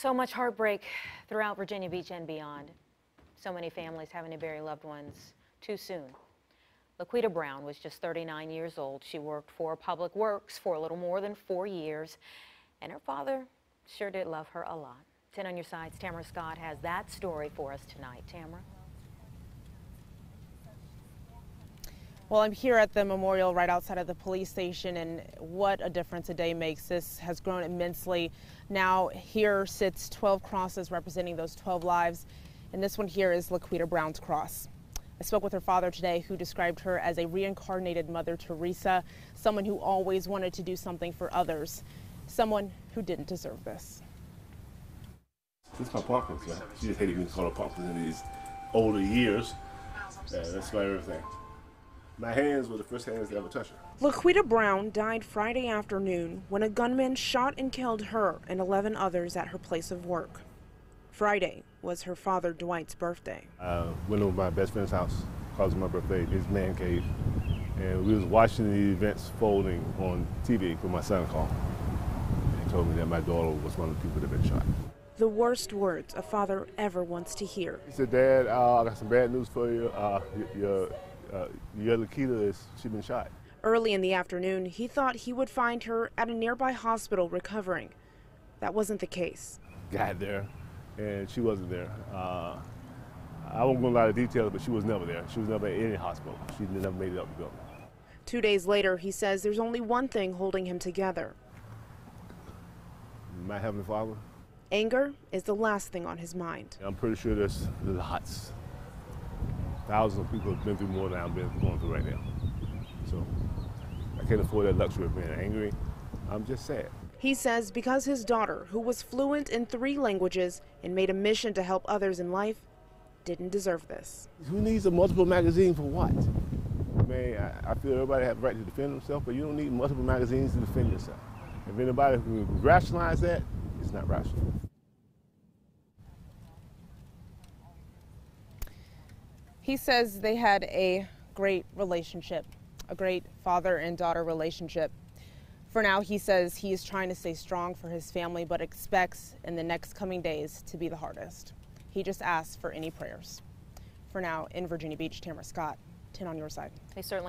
So much heartbreak throughout Virginia Beach and beyond. So many families having to bury loved ones too soon. Laquita Brown was just 39 years old. She worked for Public Works for a little more than four years, and her father sure did love her a lot. 10 on your sides, Tamara Scott has that story for us tonight. Tamara? Well, I'm here at the memorial right outside of the police station, and what a difference a day makes. This has grown immensely. Now, here sits 12 crosses representing those 12 lives, and this one here is Laquita Brown's cross. I spoke with her father today, who described her as a reincarnated Mother Teresa, someone who always wanted to do something for others, someone who didn't deserve this. This is my pumpkins, man. She just hated me calling pumpkins in these older years. Yeah, that's my everything. My hands were the first hands that ever touched her. Laquita Brown died Friday afternoon when a gunman shot and killed her and 11 others at her place of work. Friday was her father Dwight's birthday. I went over my best friend's house, caused my birthday, his man cave, and we was watching the events folding on TV when my son called. He told me that my daughter was one of the people that had been shot. The worst words a father ever wants to hear. He said, Dad, uh, I got some bad news for you. Uh, your, uh, is, she been shot. Early in the afternoon, he thought he would find her at a nearby hospital recovering. That wasn't the case. Got there, and she wasn't there. Uh, I won't go into a lot of details, but she was never there. She was never at any hospital. She never made it up the building. Two days later, he says there's only one thing holding him together. My Heavenly Father. Anger is the last thing on his mind. I'm pretty sure there's lots. Thousands of people have been through more than I'm been going through right now. So I can't afford that luxury of being angry. I'm just sad. He says because his daughter, who was fluent in three languages and made a mission to help others in life, didn't deserve this. Who needs a multiple magazine for what? I mean, I, I feel everybody has the right to defend themselves, but you don't need multiple magazines to defend yourself. If anybody can rationalize that, it's not rational. He says they had a great relationship, a great father and daughter relationship. For now, he says he is trying to stay strong for his family, but expects in the next coming days to be the hardest. He just asks for any prayers. For now, in Virginia Beach, Tamara Scott, 10 on your side. They certainly